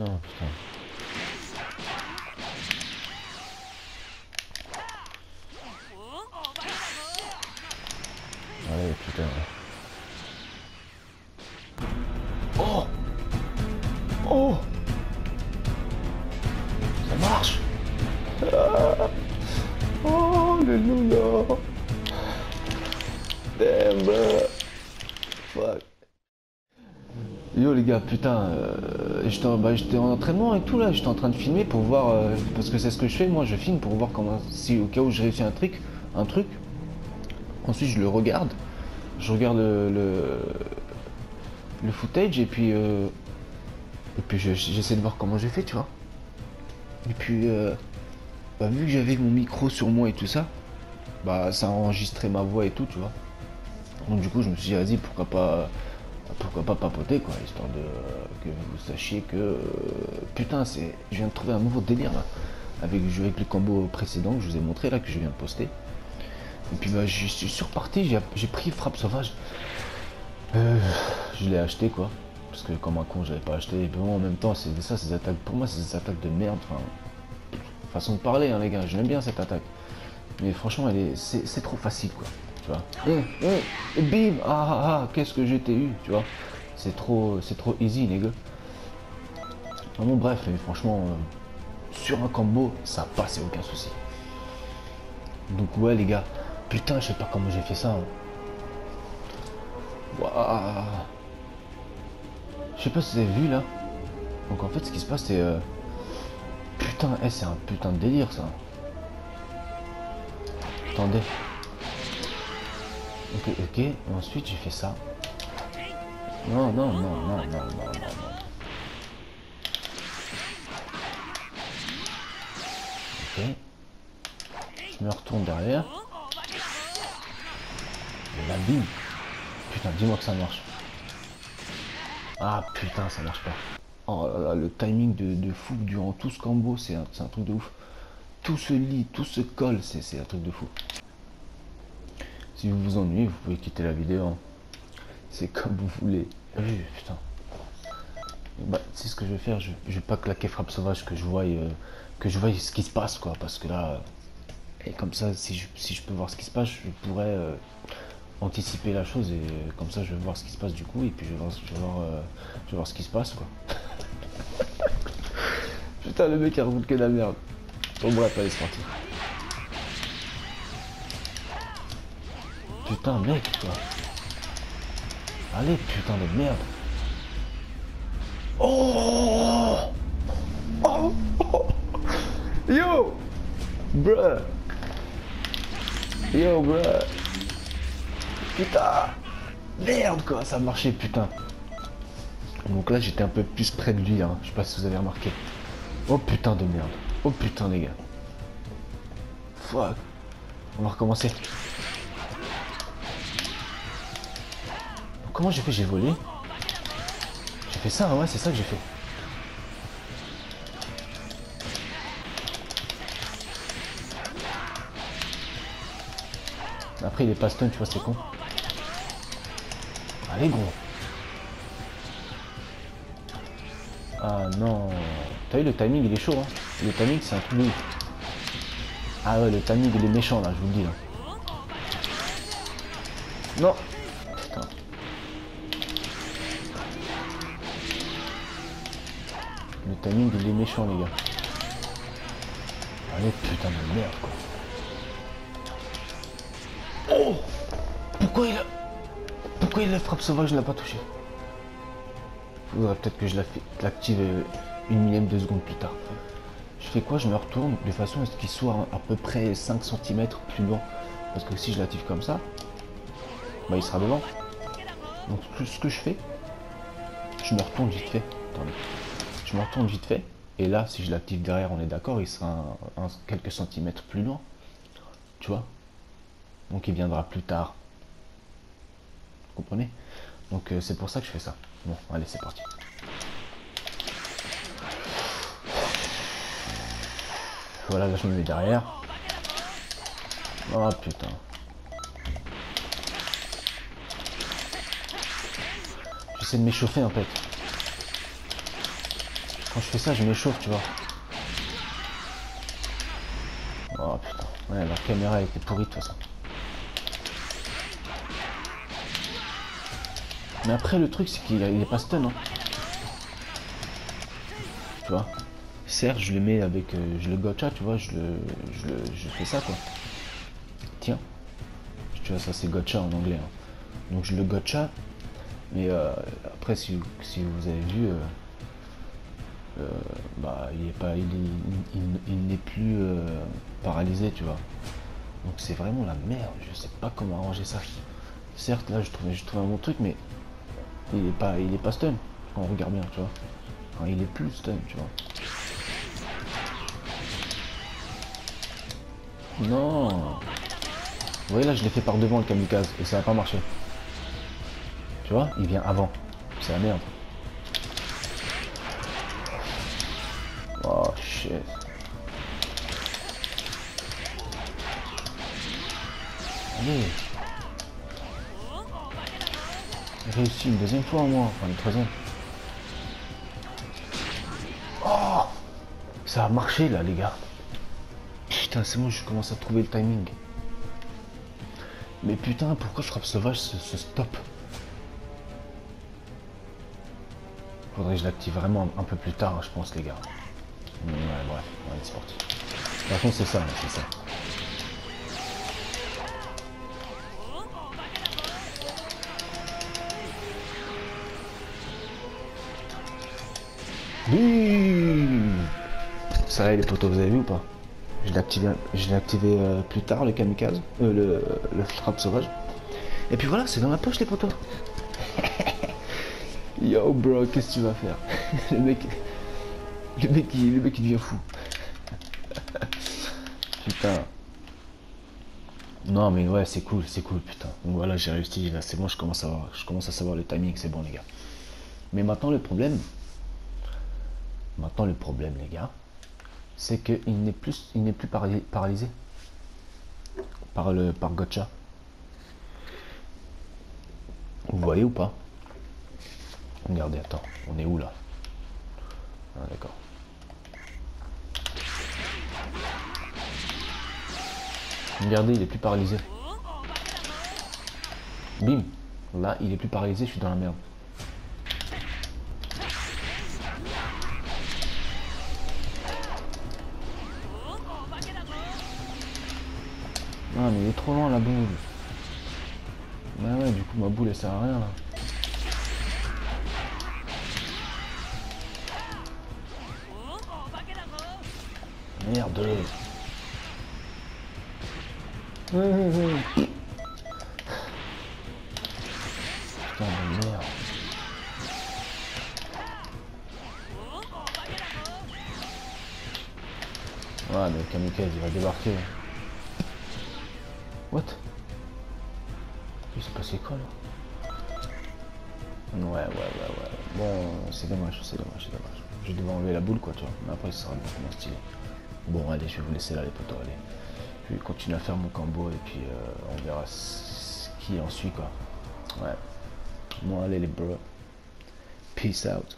non, putain. Allez, putain. Oh Oh Ça marche ah Oh, alléluia Damn, bro. Fuck. Yo les gars, putain, euh, j'étais en, bah, j'étais en entraînement et tout là, j'étais en train de filmer pour voir, euh, parce que c'est ce que je fais, moi je filme pour voir comment, si au cas où j'ai réussi un truc, un truc, ensuite je le regarde, je regarde le, le, footage et puis, euh, et puis je- j'essaie de voir comment j'ai fait, tu vois. Et puis, euh, bah, vu que j'avais mon micro sur moi et tout ça, bah ça a enregistré ma voix et tout, tu vois. Donc du coup, je me suis dit, vas-y, pourquoi pas, pourquoi pas papoter, quoi, histoire de que vous sachiez que, euh, putain, c'est, je viens de trouver un nouveau délire là, avec, avec le combo précédent que je vous ai montré là, que je viens de poster. Et puis bah, je suis surparti, j'ai, pris frappe sauvage. Euh, je l'ai acheté quoi, parce que comme un con, j'avais pas acheté. Et puis bon, en même temps, c'est ça, ces attaques, pour moi, c'est des attaques de merde. Enfin, façon de parler, hein, les gars, j'aime bien cette attaque. Mais franchement, elle est, c'est, c'est trop facile, quoi. Tu vois. Hum, hum, bim, ah ah ah, qu'est-ce que j'étais eu, tu vois. C'est trop, c'est trop easy, les gars. Enfin, bon, bref, mais franchement, euh, sur un combo, ça passe, et aucun souci. Donc ouais, les gars, putain, je sais pas comment j'ai fait ça. hein. Waouh. Je sais pas si vous avez vu là. Donc en fait, ce qui se passe, c'est euh, putain, eh, c'est un putain de délire ça. Attendez. Ok, ok. Et ensuite, j'ai fait ça. Non, non, non, non, non, non, non, non. Ok. Je me retourne derrière. Et là, bim. Putain, dis-moi que ça marche. Ah putain, ça marche pas. Oh là là, le timing de, de fou durant tout ce combo, c'est un, un truc de ouf. Tout se lit, tout se colle, c'est un truc de fou. Si vous vous ennuyez, vous pouvez quitter la vidéo. hein. C'est comme vous voulez. Oui, putain. Bah, c'est ce que je vais faire? Je, je vais pas claquer frappe sauvage que je voie, euh, que je ce qui se passe, quoi. Parce que là, et comme ça, si je, peux voir ce qui se passe, je pourrais euh, anticiper la chose et euh, comme ça, je vais voir ce qui se passe du coup et puis je vais voir, je vais voir, ce qui se passe, quoi. Putain, le mec a roule que la merde. Bon, bref, allez, c'est parti. Putain, mec, quoi. Allez, putain de merde. Oh Oh, oh. Yo Bruh Yo, bruh Putain Merde, quoi, ça a marché, putain. Donc là, j'étais un peu plus près de lui, hein. Je sais pas si vous avez remarqué. Oh putain de merde. Oh putain, les gars. Fuck. On va recommencer. Comment j'ai fait J'ai volé J'ai fait ça, ouais, c'est ça que j'ai fait. Après, il est pas stun, tu vois, c'est con. Allez, gros. Ah non. T'as vu, le timing, il est chaud, hein. Le timing, c'est un truc de. Ah ouais, le timing, il est méchant, là, je vous le dis, là. Non. Putain. Le timing il est méchant les gars. Allez putain de merde quoi. Oh Pourquoi il a. Pourquoi il la frappe sauvage, je l'ai pas touché Faudrait peut-être que je la l'active euh, une millième de seconde plus tard. Je fais quoi? Je me retourne de façon à ce qu'il soit à peu près 5 cm plus loin. Parce que si je l'active comme ça, bah il sera devant. Donc ce que- ce que je fais, je me retourne vite fait. Attendez. Je me retourne vite fait. Et là, si je l'active derrière, on est d'accord, il sera un, quelques centimètres plus loin. Tu vois? Donc il viendra plus tard. Vous comprenez? Donc euh, c'est pour ça que je fais ça. Bon, allez, c'est parti. Voilà, là je me mets derrière. Oh putain. J'essaie de m'échauffer en fait. Quand je fais ça, je m'échauffe, tu vois. Oh putain. Ouais, la caméra était pourrie de toute façon. Mais après, le truc, c'est qu'il est pas stun. Hein. Tu vois Certes, je le mets avec... Euh, je le gotcha, tu vois, je le, je le... Je fais ça, quoi. Tiens. Tu vois, ça, c'est gotcha en anglais. Hein. Donc, je le gotcha. Mais euh, après, si, si, vous avez vu... Euh, euh, bah, il est pas, il, il, n'est plus euh, paralysé, tu vois. Donc c'est vraiment la merde. Je sais pas comment arranger ça. Certes, là, je trouvais, je trouvais un bon truc, mais il est pas, il est pas stun. On regarde bien, tu vois. Quand il est plus stun, tu vois. Non. Vous voyez là, je l'ai fait par devant le kamikaze et ça n'a pas marché. Tu vois, il vient avant. C'est la merde. Allez. Réussi une deuxième fois moins, enfin une troisième. Oh Ça a marché là les gars. Putain c'est bon je commence à trouver le timing. Mais putain pourquoi frappe sauvage ce, stop Faudrait que je l'active vraiment un peu plus tard je pense les gars. Ouais, bref, on être sportif. De toute c'est ça, c'est ça. Ça va les potos, vous avez vu ou pas? Je l'ai activé, je activé euh, plus tard le kamikaze, euh, le, le frappe sauvage. Et puis voilà, c'est dans la poche les potos. Yo bro, qu'est-ce que tu vas faire? Mec, le mec, il, devient fou. putain. Non mais ouais c'est cool, c'est cool putain. Donc voilà j'ai réussi, là c'est bon je commence à je commence à savoir le timing, c'est bon les gars. Mais maintenant le problème, maintenant le problème les gars, c'est qu'il n'est plus il n'est plus paralysé par le par gotcha. Vous voyez ou pas? Regardez, attends, on est où là? Ah d'accord. Regardez, il est plus paralysé. Bim Là, il est plus paralysé, je suis dans la merde. Ah mais il est trop loin la boule. Bah ouais, du coup ma boule elle sert à rien là. Merde. Putain de merde. Ouais, le kamikaze il va débarquer. What? Il s'est passé quoi là? Ouais, ouais, ouais, ouais. Bon, c'est dommage, c'est dommage, c'est dommage. Je devais enlever la boule quoi, tu vois. Mais après, ça sera beaucoup moins stylé. Bon, allez, je vais vous laisser là, les potos, allez. Je vais continuer à faire mon combo et puis euh, on verra ce qui en suit, quoi. Ouais. Bon, allez, les bros. Peace out.